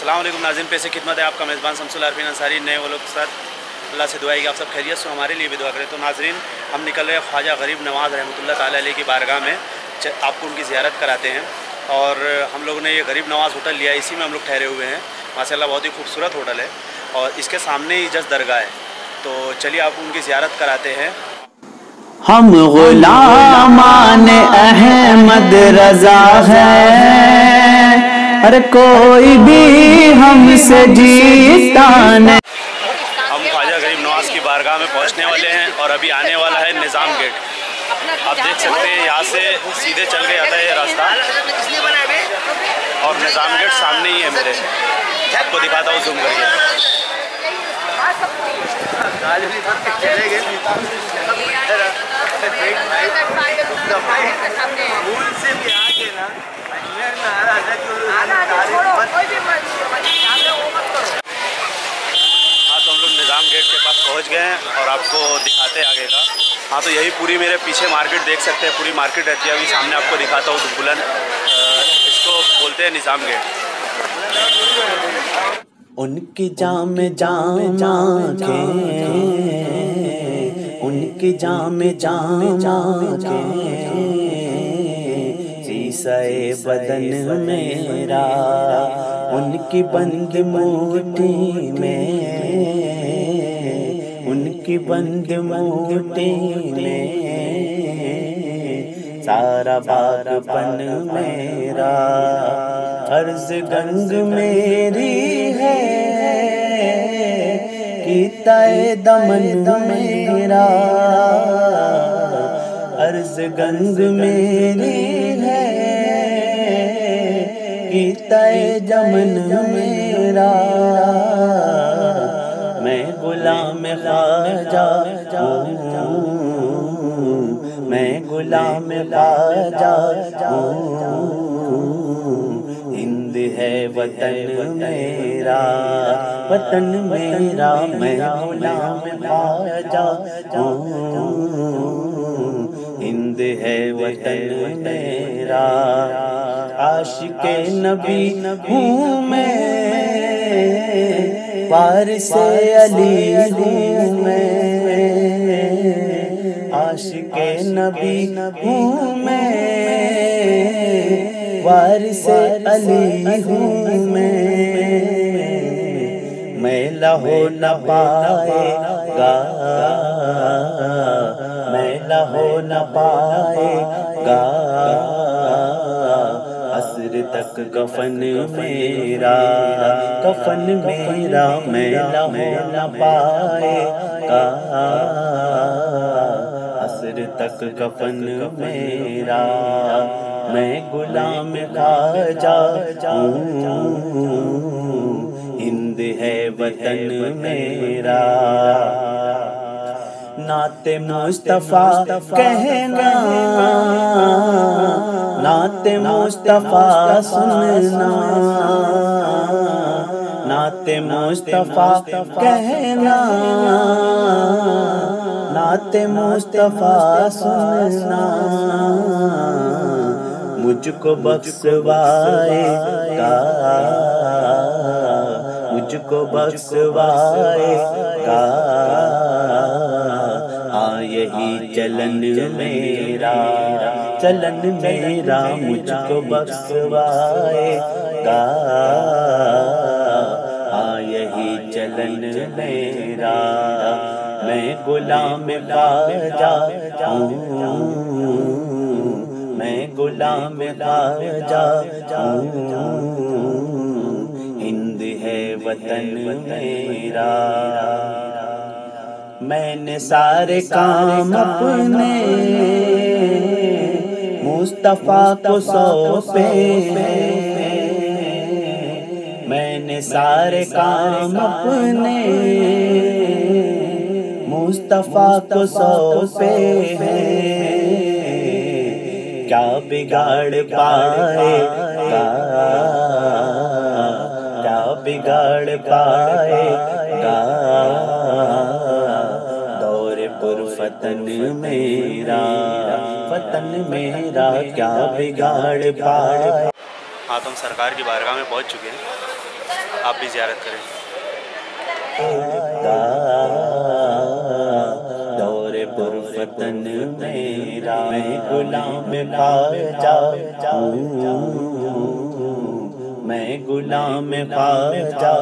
असलम नाजिन पे से खिदमत है आपका मेज़बान शमसुल आरफिन अंसारी, नए वालों के साथ। अल्लाह से दुआ है कि आप सब खैरियत से हमारे लिए भी दुआ करें। तो नाजरीन, हम निकल रहे हैं ख्वाजा गरीब नवाज़ रहमतुल्लाह ताला की बारगाह में आपको उनकी ज़्यारत कराते हैं। और हम लोगों ने ये गरीब नवाज़ होटल लिया, इसी में हम लोग ठहरे हुए हैं। माशाल्लाह, बहुत ही खूबसूरत होटल है। और इसके सामने ही जस दरगाह है। तो चलिए आप उनकी ज़्यारत कराते हैं। हम गुलामान अहमद रजा है। हर कोई भी हमसे जीता नहीं। हम ख्वाजा गरीब नवाज़ की बारगाह में पहुँचने वाले हैं और अभी आने वाला है निज़ाम गेट। आप देख सकते हैं यहाँ से सीधे चल के आता है ये रास्ता। और निज़ाम गेट सामने ही है मेरे। आपको दिखाता हूँ जूम करके। हाँ तो हम लोग निज़ाम गेट के पास पहुँच गए हैं और आपको दिखाते हैं आगे का हाँ तो यही पूरी मेरे पीछे मार्केट देख सकते हैं, पूरी मार्केट रहती है अभी सामने आपको दिखाता हूँ बुलंद, इसको बोलते हैं निज़ाम गेट। उनकी जाम जाम के उनकी जाम जाम के शीशे बदन मेरा, उनकी बंद मोटी में। उनकी बंद मोटी में। सारा बार बागपन मेरा। अर्ज़ गंग मेरी है कि तय दमन मेरा। अर्ज़ गंग मेरी है तय जमन मेरा। मैं गुलाम खाजा मैं गुलाम खाजा हिंद है वतन मेरा वतन मेरा, मैं गुलाम खाजा हिंद है वतन मेरा, आशिक नबी हूँ मैं पार से अली मैं, आशिक नबी हूँ मैं वार से अली हूँ मैं। मैं लहो न पाएगा। मैं लहो न पाएगा। असर तक कफन मेरा कफन मेरा मेला मेला पाएगा। असर तक कफन मेरा मैं गुलाम खाजा हिंद है वतन मेरा। नाते मुस्तफ़ा कहना, नाते मुस्तफ़ा सुनना। नाते मुस्तफ़ा कहना, नाते मुस्तफ़ा सुनना। मुझको बख्शवाएगा मुझको बख्शवाएगा हाँ यही चलन मेरा। चलन मेरा मुझको बख्शवाएगा हाँ यही चलन मेरा। मैं गुलाम खाजा हूँ। मैं गुलाम खाजा हूँ हिंद है वतन मेरा। मैंने सारे काम अपने। मुस्तफ़ा को सौंपे। मैंने सारे काम अपने। मुस्तफ़ा को सौंपे। क्या बिगाड़ पाएगा क्या बिगाड़ पाएगा फतन मेरा। फतन मेरा क्या बिगाड़ पाए। हाँ तो हम सरकार की बारगाह में पहुँच चुके हैं। आप भी ज़्यारत करें। दौर पुरफतन मेरा मैं गुलाम खाजा मैं गुलाम खाजा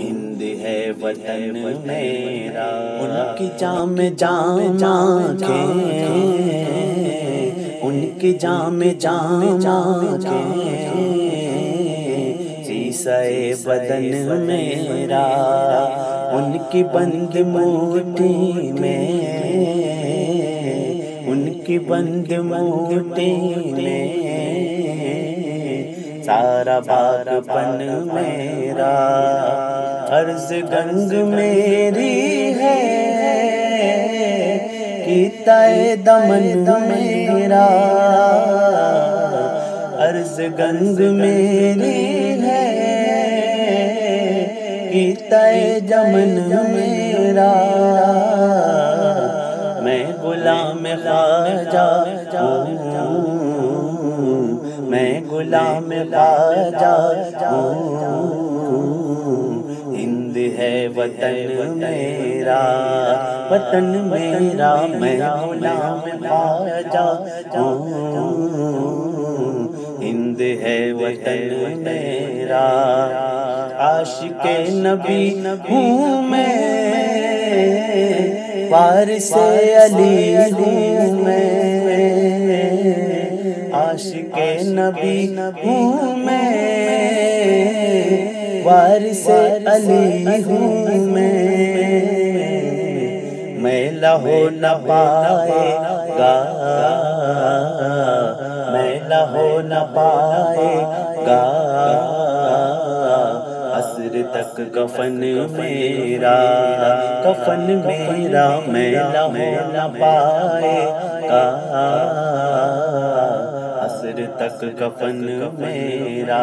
हिंद है वतन मेरा। उनकी जाम जाम के उनकी जाम जाम के शीशे बदन मेरा, उनकी बंद मोटी में, उनकी बंद मोटी में, सारा बार बागपन मेरा अर्ज़ गंग मेरी है कि तय दमन मेरा, अर्ज़ गंग मेरी तय जमन मेरा। मैं गुलाम खाजा हूँ। मैं गुलाम खाजा हूँ। हिंद है वतन मेरा वतन मेरा। मैं गुलाम खाजा हूँ। हिंद है वतन मेरा। आशिक नबी हूँ मैं। वारिस अली हूँ मैं। आशिक नबी हूँ मैं। वारिस अली हूँ मैं। मैं लहो न पाएगा। मैं लहो न पाएगा असर तक कफन मेरा कफन मेरा मैं लहो न पाएगा असर तक कफन मेरा,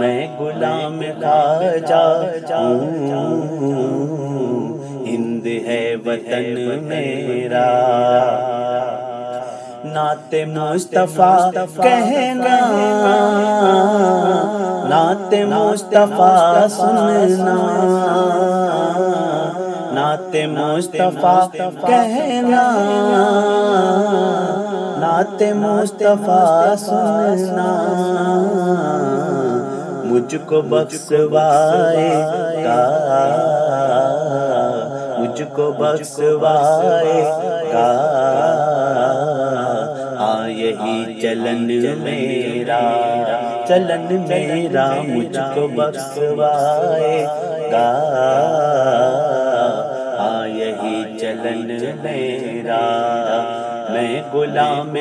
मैं गुलाम खाजा हूँ। हिंद है वतन मेरा। नाते मुस्तफ़ा कहना। नाते मुस्तफ़ा सुनना। नाते मुस्तफ़ा कहना। नाते मुस्तफ़ा सुनना। मुझको बख्शवाएगा मुझको बख्शवाएगा हाँ यही चलन मेरा चलन मेरा मुझको बख्शवाएगा हाँ यही चलन मेरा, मैं गुलाम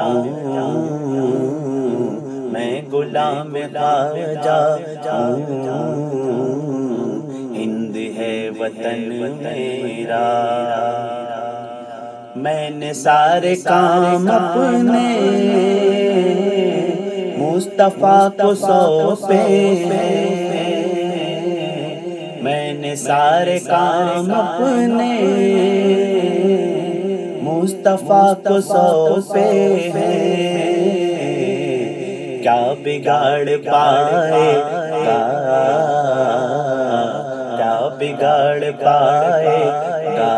हूँ। मैं गुलाम खाजा हूँ। हिंद है वतन मेरा। मैंने सारे काम अपने मुस्तफ़ा को सौंपे मैंने सारे काम अपने मुस्तफ़ा को सौंपे क्या बिगाड़ पाएगा क्या बिगाड़ पाएगा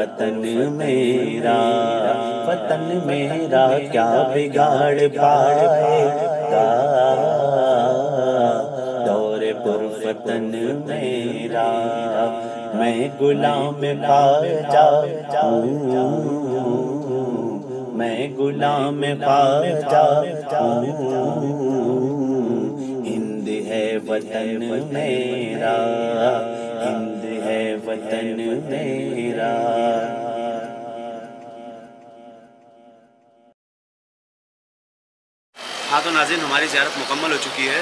पुरफतन मेरा फतन मेरा क्या बिगाड़ पाएगा? दौर पुरफतन मेरा, मैं गुलाम खाजा हूँ मैं गुलाम खाजा हूँ हिंद है वतन मेरा वतन मेरा हाँ तो नाजिन, हमारी ज़्यारत मुकम्मल हो चुकी है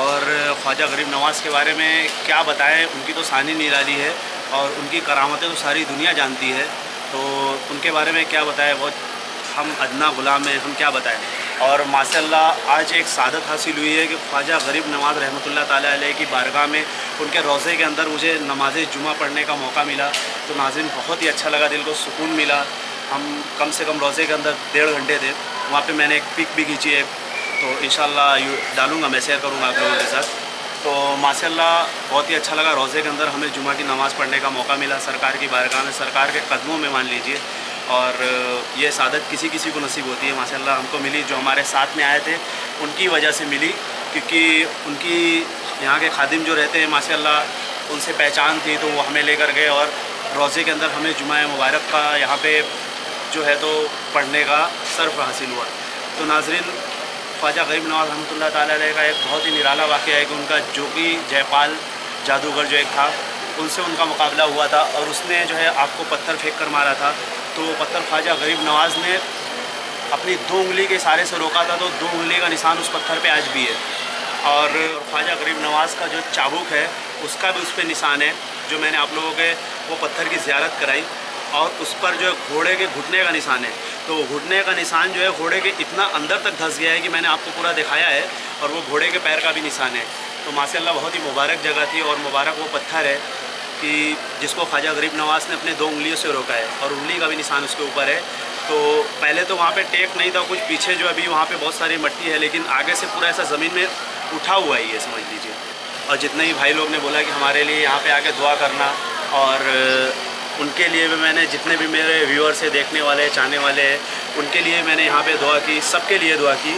और ख्वाजा गरीब नवाज़ के बारे में क्या बताएँ? उनकी तो सानी निराली है और उनकी करामतें तो सारी दुनिया जानती है। तो उनके बारे में क्या बताएँ? बहुत हम अदना गुलाम हैं, हम क्या बताएँ? और माशाल्लाह आज एक सादत हासिल हुई है कि ख्वाजा गरीब नवाज़ रहमतुल्लाह ताला की बारगाह में उनके रोज़े के अंदर मुझे नमाज़ जुमा पढ़ने का मौका मिला तो नाजिन बहुत ही अच्छा लगा, दिल को सुकून मिला। हम कम से कम रोज़े के अंदर डेढ़ घंटे थे वहाँ पे मैंने एक पिक भी खींची है तो इन डालूँगा, मैं शेयर करूँगा आप लोगों के साथ। तो माशाल्लाह बहुत ही अच्छा लगा, रोज़े के अंदर हमें जुमा की नमाज़ पढ़ने का मौका मिला, सरकार की बारगाह में, सरकार के कदमों में मान लीजिए। और ये सादत किसी किसी को नसीब होती है, माशाल्लाह। हमको मिली, जो हमारे साथ में आए थे, उनकी वजह से मिली, क्योंकि उनकी यहाँ के खादिम जो रहते हैं, माशाल्लाह, उनसे पहचान थी तो वो हमें लेकर गए और रोज़े के अंदर हमें जुमा मुबारक का यहाँ पे जो है तो पढ़ने का सर्फ हासिल हुआ। तो नाजरीन, ख्वाजा गरीब नवाज़ रहमत ताली का एक बहुत ही निराला वाक़ है कि उनका जो कि जयपाल जादूगर जो एक था, उनसे उनका मुकाबला हुआ था और उसने जो है आपको पत्थर फेंक कर मारा था। तो पत्थर ख्वाजा गरीब नवाज़ ने अपनी दो उंगली के इशारे से रोका था तो दो उंगली का निशान उस पत्थर पे आज भी है। और ख्वाजा गरीब नवाज़ का जो चाबुक है, उसका भी उस पर निशान है, जो मैंने आप लोगों के वो पत्थर की ज्यारत कराई। और उस पर जो घोड़े के घुटने का निशान है तो घुटने का निशान जो है, घोड़े के इतना अंदर तक धंस गया है कि मैंने आपको पूरा दिखाया है, और वो घोड़े के पैर का भी निशान है। तो माशाल्लाह बहुत ही मुबारक जगह थी और मुबारक वो पत्थर है। कि जिसको ख्वाजा गरीब नवाज़ ने अपने दो उंगलियों से रोका है और उंगली का भी निशान उसके ऊपर है। तो पहले तो वहाँ पे टेक नहीं था, कुछ पीछे जो अभी वहाँ पे बहुत सारी मट्टी है, लेकिन आगे से पूरा ऐसा ज़मीन में उठा हुआ ही है समझ लीजिए। और जितने ही भाई लोग ने बोला कि हमारे लिए यहाँ पे आके दुआ करना और उनके लिए भी मैंने जितने भी मेरे व्यूअर्स है, देखने वाले, चाहने वाले हैं, उनके लिए मैंने यहाँ पे दुआ की, सबके लिए दुआ की,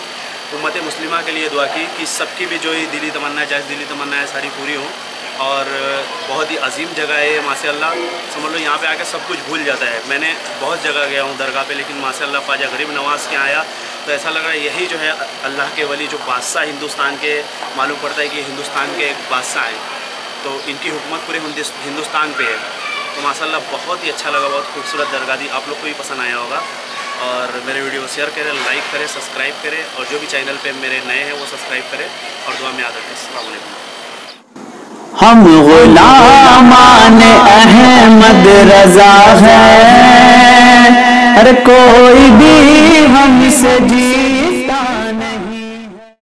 उम्मत मुस्लिमा के लिए दुआ की कि सबकी भी जो ही दिली तमन्ना जायज़ दिली तमन्ना है, सारी पूरी हों। और बहुत ही अजीम जगह है ये, माशाल्लाह। समझ लो, यहाँ पे आके सब कुछ भूल जाता है। मैंने बहुत जगह गया हूँ दरगाह पे, लेकिन माशाल्लाह, ख्वाजा गरीब नवाज़ के आया। तो ऐसा लग रहा है यही जो है अल्लाह के वली, जो बादशाह हिंदुस्तान के, मालूम पड़ता है कि हिंदुस्तान के एक बादशाह हैं। तो इनकी हुकूमत पूरे हिंदुस्तान पर है। तो माशाल्लाह, बहुत ही अच्छा लगा, बहुत खूबसूरत दरगाह दी। आप लोग को भी पसंद आया होगा। और मेरे वीडियो शेयर करें, लाइक करें, सब्सक्राइब करें। और जो भी चैनल पे मेरे नए हैं, वो सब्सक्राइब करें। और दुआ में याद रखें। अल्लाम हम गुलामान अहमद रजा है। हर कोई भी हमसे जी